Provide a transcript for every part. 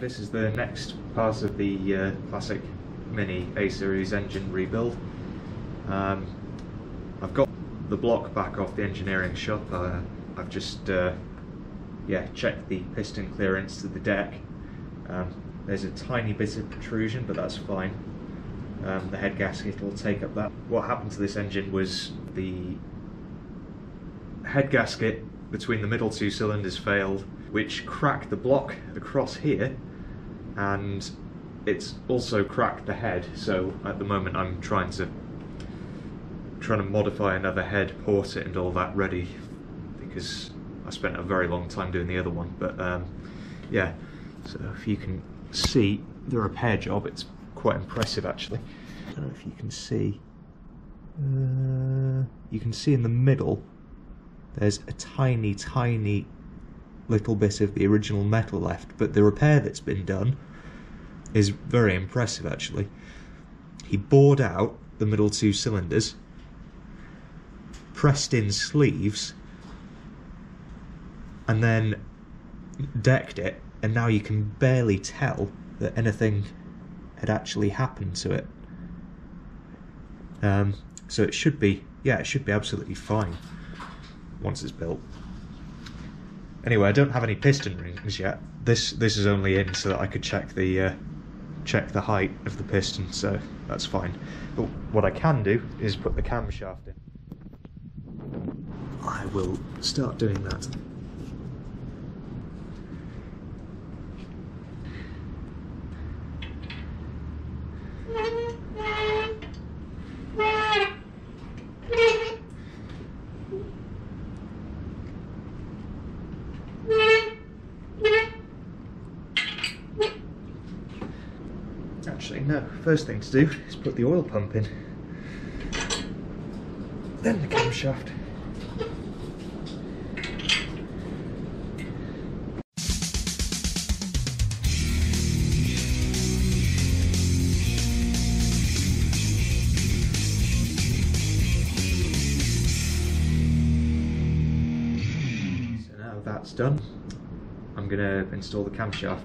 this is the next part of the uh, classic Mini A-Series engine rebuild. Um, I've got the block back off the engineering shop. Uh, I've just uh, yeah checked the piston clearance to the deck. Um, there's a tiny bit of protrusion, but that's fine. Um, the head gasket will take up that. What happened to this engine was the head gasket between the middle two cylinders failed, which cracked the block across here, and it's also cracked the head. So at the moment, I'm trying to trying to modify another head, port it, and all that ready because I spent a very long time doing the other one. But um, yeah, so if you can see the repair job, it's quite impressive actually. I don't know if you can see. Uh, you can see in the middle there's a tiny, tiny little bit of the original metal left, but the repair that's been done is very impressive actually. He bored out the middle two cylinders, pressed in sleeves, and then decked it, and now you can barely tell that anything had actually happened to it. Um, so it should be, yeah, it should be absolutely fine once it's built. Anyway, I don't have any piston rings yet. This this is only in so that I could check the uh, check the height of the piston, so that's fine. But what I can do is put the camshaft in. I will start doing that. Actually, no. First thing to do is put the oil pump in. Then the camshaft. So now that's done, I'm gonna install the camshaft.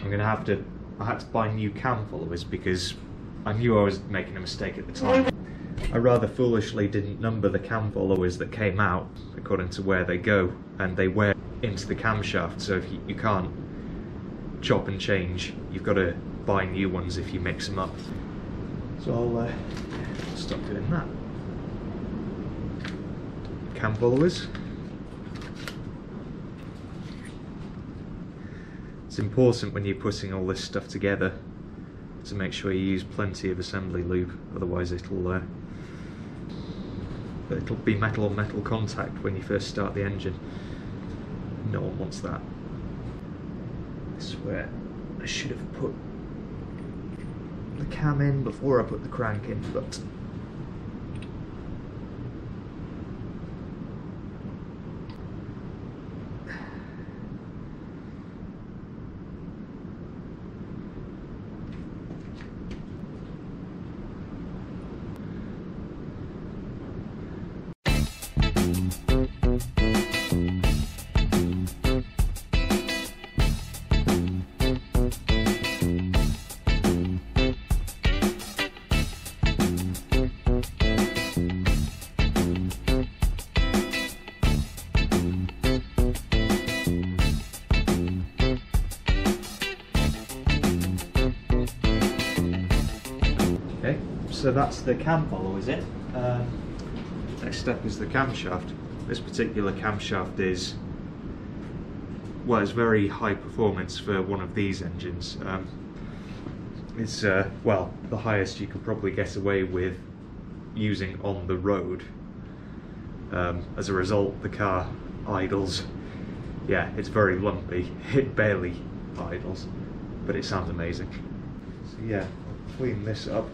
I'm gonna have to. I had to buy new cam followers because I knew I was making a mistake at the time. I rather foolishly didn't number the cam followers that came out according to where they go, and they wear into the camshaft. So if you, you can't chop and change, you've got to buy new ones if you mix them up. So I'll uh, stop doing that. Cam followers. It's important when you're putting all this stuff together to make sure you use plenty of assembly lube, otherwise it'll uh, it'll be metal on metal contact when you first start the engine. No one wants that. I swear I should have put the cam in before I put the crank in, but so that's the cam follow, is it? Um, next step is the camshaft. This particular camshaft is well, it's very high performance for one of these engines. Um, it's uh, well the highest you could probably get away with using on the road. Um, as a result, the car idles. Yeah, it's very lumpy. It barely idles, but it sounds amazing. So yeah, I'll clean this up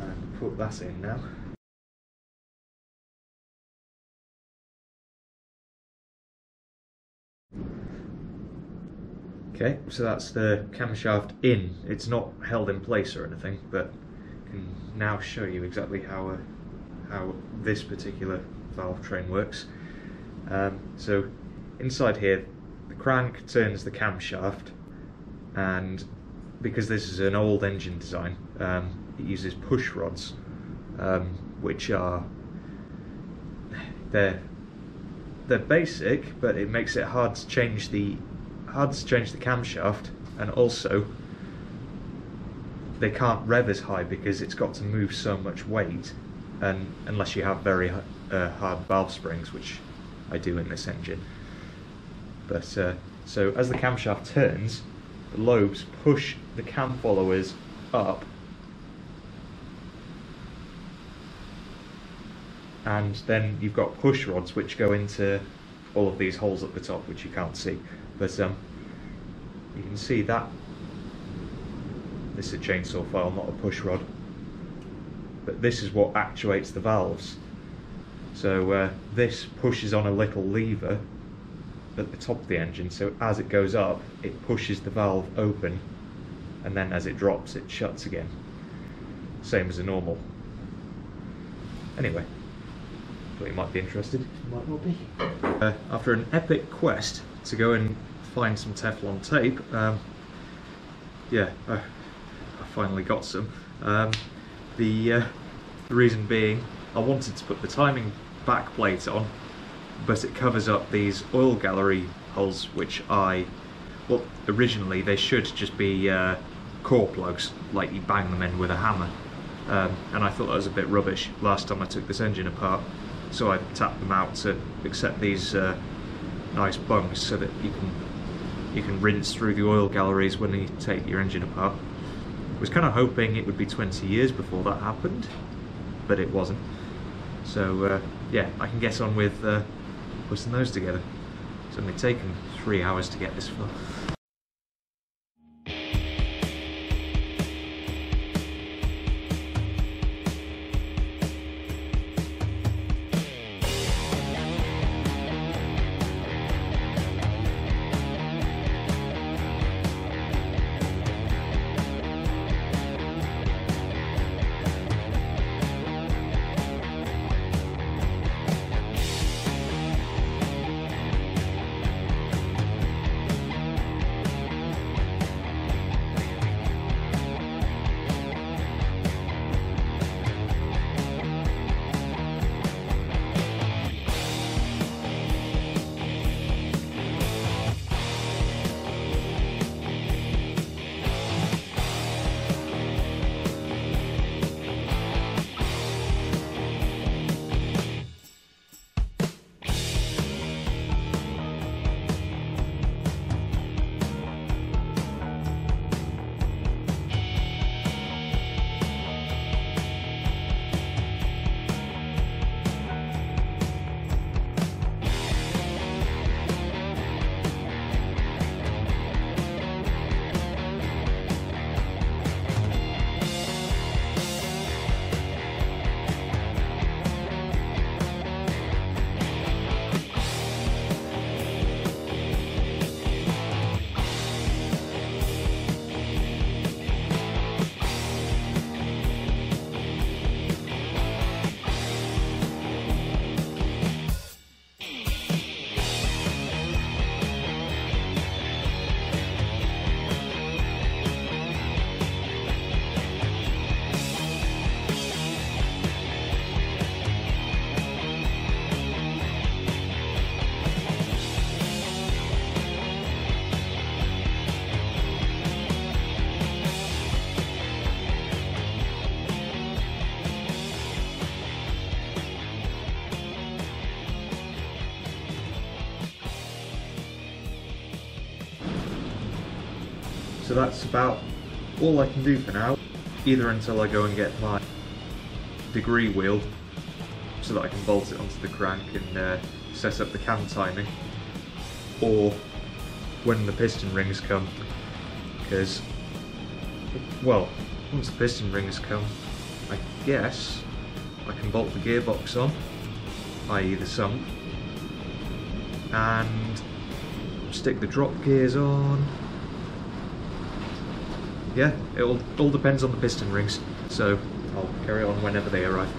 and put that in now. Okay, so that's the camshaft in. It's not held in place or anything, but I can now show you exactly how uh, how this particular valve train works. Um, so inside here, the crank turns the camshaft, and because this is an old engine design, um, it uses push rods, um, which are they're they're basic, but it makes it hard to change the hard to change the camshaft, and also they can't rev as high because it's got to move so much weight, and unless you have very uh, hard valve springs, which I do in this engine. But uh, so as the camshaft turns, the lobes push the cam followers up. And then you've got push rods which go into all of these holes at the top which you can't see. But um, you can see that. This is a chainsaw file not a push rod. But this is what actuates the valves. So uh, this pushes on a little lever at the top of the engine so as it goes up it pushes the valve open and then as it drops it shuts again. Same as a normal. Anyway thought you might be interested. You might not be. Uh, after an epic quest to go and find some Teflon tape um, yeah I, I, finally got some. Um, the, uh, the reason being I wanted to put the timing back plate on but it covers up these oil gallery holes which I well originally they should just be uh, core plugs like you bang them in with a hammer. Um, and I thought that was a bit rubbish last time I took this engine apart. So I tapped them out to accept these uh, nice bungs so that you can you can rinse through the oil galleries when you take your engine apart. I was kind of hoping it would be 20 years before that happened but it wasn't. So uh, yeah I can get on with uh, putting those together. It's only taken three hours to get this far. That's about all I can do for now, either until I go and get my degree wheel so that I can bolt it onto the crank and uh, set up the cam timing, or when the piston rings come, because, well, once the piston rings come, I guess I can bolt the gearbox on, i.e. the sump, and stick the drop gears on, yeah, it all, depends on the piston rings, so I'll carry on whenever they arrive.